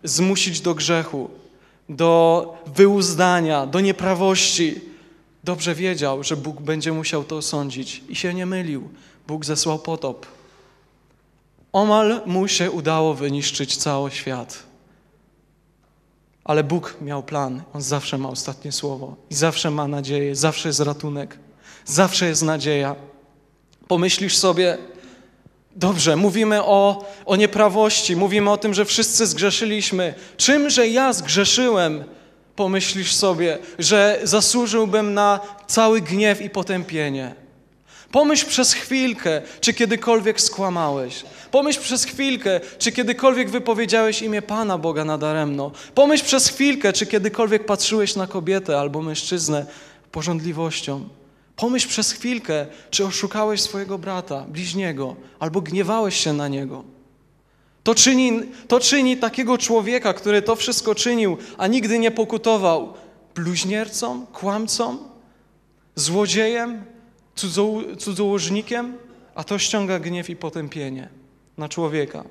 zmusić do grzechu, do wyuzdania, do nieprawości. Dobrze wiedział, że Bóg będzie musiał to osądzić i się nie mylił. Bóg zesłał potop. Omal mu się udało wyniszczyć cały świat. Ale Bóg miał plan. On zawsze ma ostatnie słowo i zawsze ma nadzieję, zawsze jest ratunek, zawsze jest nadzieja. Pomyślisz sobie, Dobrze, mówimy o, o nieprawości, mówimy o tym, że wszyscy zgrzeszyliśmy. Czymże ja zgrzeszyłem? Pomyślisz sobie, że zasłużyłbym na cały gniew i potępienie. Pomyśl przez chwilkę, czy kiedykolwiek skłamałeś. Pomyśl przez chwilkę, czy kiedykolwiek wypowiedziałeś imię Pana Boga nadaremno. Pomyśl przez chwilkę, czy kiedykolwiek patrzyłeś na kobietę albo mężczyznę porządliwością. Pomyśl przez chwilkę, czy oszukałeś swojego brata, bliźniego, albo gniewałeś się na niego. To czyni, to czyni takiego człowieka, który to wszystko czynił, a nigdy nie pokutował, bluźniercą, kłamcą, złodziejem, cudzo, cudzołożnikiem, a to ściąga gniew i potępienie na człowieka.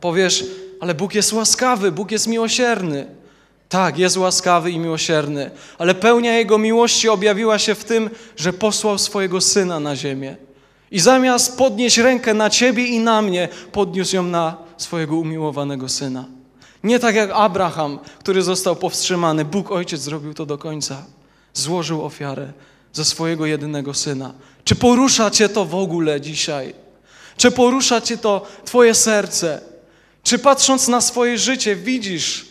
Powiesz, ale Bóg jest łaskawy, Bóg jest miłosierny. Tak, jest łaskawy i miłosierny, ale pełnia Jego miłości objawiła się w tym, że posłał swojego Syna na ziemię. I zamiast podnieść rękę na Ciebie i na mnie, podniósł ją na swojego umiłowanego Syna. Nie tak jak Abraham, który został powstrzymany. Bóg Ojciec zrobił to do końca. Złożył ofiarę ze swojego jedynego Syna. Czy porusza Cię to w ogóle dzisiaj? Czy porusza Cię to Twoje serce? Czy patrząc na swoje życie widzisz,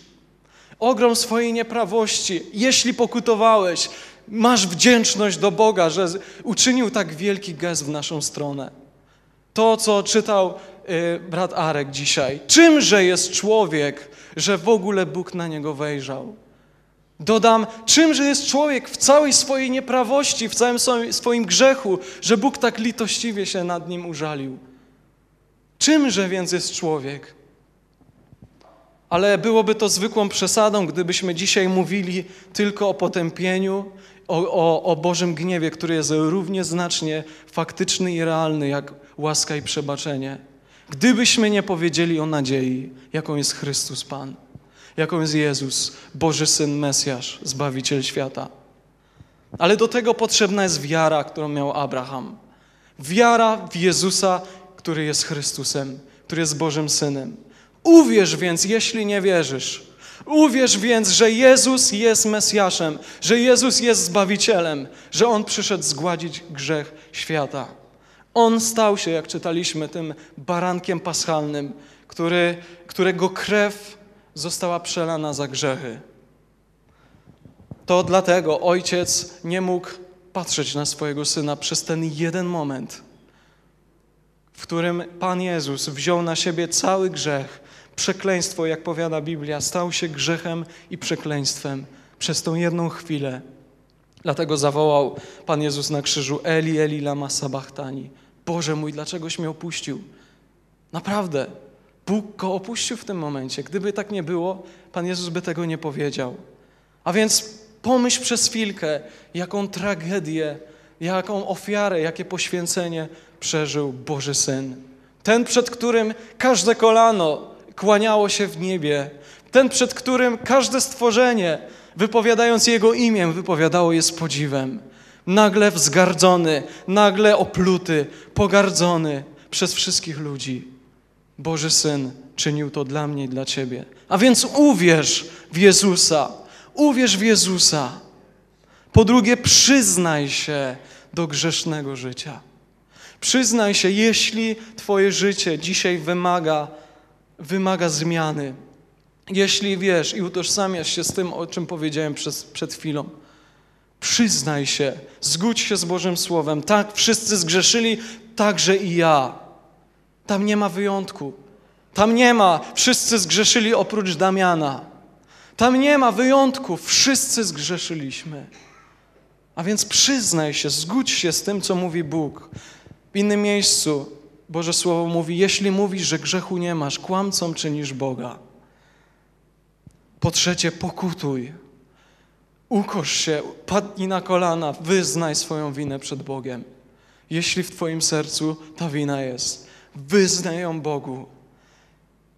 ogrom swojej nieprawości, jeśli pokutowałeś, masz wdzięczność do Boga, że uczynił tak wielki gest w naszą stronę. To, co czytał y, brat Arek dzisiaj. Czymże jest człowiek, że w ogóle Bóg na niego wejrzał? Dodam, czymże jest człowiek w całej swojej nieprawości, w całym swoim grzechu, że Bóg tak litościwie się nad nim użalił? Czymże więc jest człowiek? ale byłoby to zwykłą przesadą, gdybyśmy dzisiaj mówili tylko o potępieniu, o, o, o Bożym gniewie, który jest równie znacznie faktyczny i realny jak łaska i przebaczenie. Gdybyśmy nie powiedzieli o nadziei, jaką jest Chrystus Pan, jaką jest Jezus, Boży Syn, Mesjasz, Zbawiciel świata. Ale do tego potrzebna jest wiara, którą miał Abraham. Wiara w Jezusa, który jest Chrystusem, który jest Bożym Synem. Uwierz więc, jeśli nie wierzysz. Uwierz więc, że Jezus jest Mesjaszem, że Jezus jest Zbawicielem, że On przyszedł zgładzić grzech świata. On stał się, jak czytaliśmy, tym barankiem paschalnym, który, którego krew została przelana za grzechy. To dlatego ojciec nie mógł patrzeć na swojego syna przez ten jeden moment, w którym Pan Jezus wziął na siebie cały grzech Przekleństwo, jak powiada Biblia, stał się grzechem i przekleństwem przez tą jedną chwilę. Dlatego zawołał Pan Jezus na krzyżu Eli, Eli, lama sabachthani. Boże mój, dlaczegoś mnie opuścił? Naprawdę, Bóg go opuścił w tym momencie. Gdyby tak nie było, Pan Jezus by tego nie powiedział. A więc pomyśl przez chwilkę, jaką tragedię, jaką ofiarę, jakie poświęcenie przeżył Boży Syn Ten, przed którym każde kolano kłaniało się w niebie. Ten, przed którym każde stworzenie, wypowiadając Jego imię, wypowiadało je z podziwem. Nagle wzgardzony, nagle opluty, pogardzony przez wszystkich ludzi. Boży Syn czynił to dla mnie i dla Ciebie. A więc uwierz w Jezusa. Uwierz w Jezusa. Po drugie, przyznaj się do grzesznego życia. Przyznaj się, jeśli Twoje życie dzisiaj wymaga, wymaga zmiany. Jeśli wiesz i utożsamiasz się z tym, o czym powiedziałem przez, przed chwilą, przyznaj się, zgódź się z Bożym Słowem. Tak, wszyscy zgrzeszyli, także i ja. Tam nie ma wyjątku. Tam nie ma, wszyscy zgrzeszyli oprócz Damiana. Tam nie ma wyjątków, wszyscy zgrzeszyliśmy. A więc przyznaj się, zgódź się z tym, co mówi Bóg. W innym miejscu Boże Słowo mówi: Jeśli mówisz, że grzechu nie masz, kłamcą czynisz Boga. Po trzecie, pokutuj. Ukosz się, padnij na kolana, wyznaj swoją winę przed Bogiem. Jeśli w Twoim sercu ta wina jest, wyznaj ją Bogu.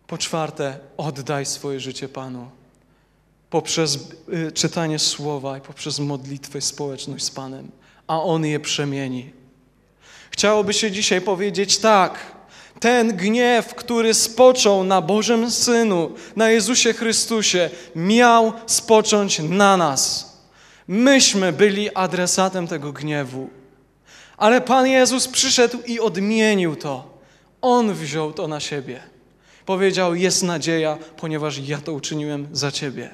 Po czwarte, oddaj swoje życie Panu. Poprzez y, czytanie słowa i poprzez modlitwę, społeczność z Panem, a On je przemieni. Chciałoby się dzisiaj powiedzieć tak. Ten gniew, który spoczął na Bożym Synu, na Jezusie Chrystusie, miał spocząć na nas. Myśmy byli adresatem tego gniewu. Ale Pan Jezus przyszedł i odmienił to. On wziął to na siebie. Powiedział: Jest nadzieja, ponieważ ja to uczyniłem za Ciebie.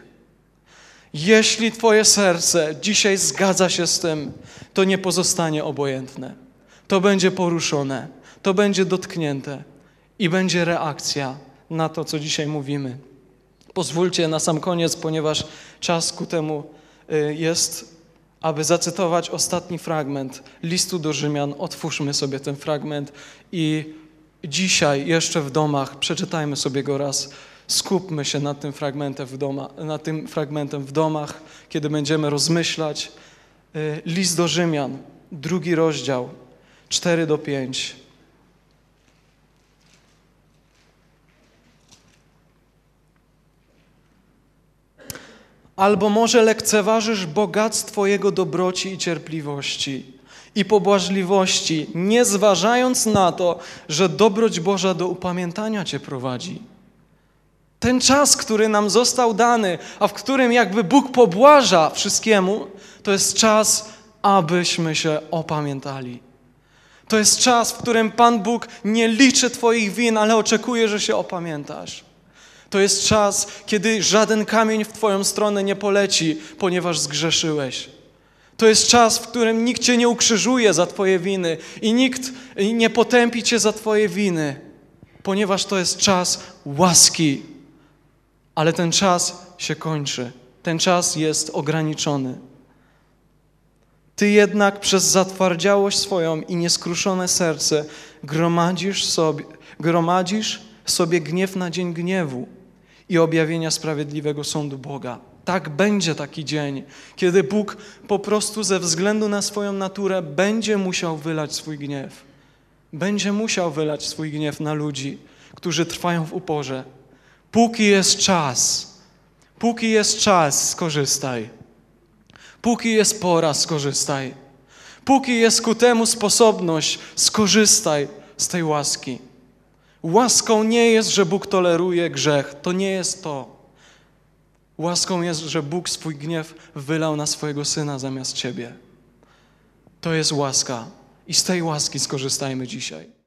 Jeśli Twoje serce dzisiaj zgadza się z tym, to nie pozostanie obojętne. To będzie poruszone, to będzie dotknięte i będzie reakcja na to, co dzisiaj mówimy. Pozwólcie na sam koniec, ponieważ czas ku temu y, jest, aby zacytować ostatni fragment listu do Rzymian. Otwórzmy sobie ten fragment i dzisiaj jeszcze w domach przeczytajmy sobie go raz. Skupmy się nad tym fragmentem w, doma, nad tym fragmentem w domach, kiedy będziemy rozmyślać. Y, list do Rzymian, drugi rozdział, 4 do 5. Albo może lekceważysz bogactwo Jego dobroci i cierpliwości i pobłażliwości, nie zważając na to, że dobroć Boża do upamiętania Cię prowadzi. Ten czas, który nam został dany, a w którym jakby Bóg pobłaża wszystkiemu, to jest czas, abyśmy się opamiętali. To jest czas, w którym Pan Bóg nie liczy Twoich win, ale oczekuje, że się opamiętasz. To jest czas, kiedy żaden kamień w Twoją stronę nie poleci, ponieważ zgrzeszyłeś. To jest czas, w którym nikt Cię nie ukrzyżuje za Twoje winy i nikt nie potępi Cię za Twoje winy, ponieważ to jest czas łaski. Ale ten czas się kończy. Ten czas jest ograniczony. Ty jednak przez zatwardziałość swoją i nieskruszone serce gromadzisz sobie, gromadzisz sobie gniew na dzień gniewu i objawienia sprawiedliwego sądu Boga. Tak będzie taki dzień, kiedy Bóg po prostu ze względu na swoją naturę będzie musiał wylać swój gniew. Będzie musiał wylać swój gniew na ludzi, którzy trwają w uporze. Póki jest czas, póki jest czas, skorzystaj. Póki jest pora, skorzystaj. Póki jest ku temu sposobność, skorzystaj z tej łaski. Łaską nie jest, że Bóg toleruje grzech. To nie jest to. Łaską jest, że Bóg swój gniew wylał na swojego syna zamiast ciebie. To jest łaska. I z tej łaski skorzystajmy dzisiaj.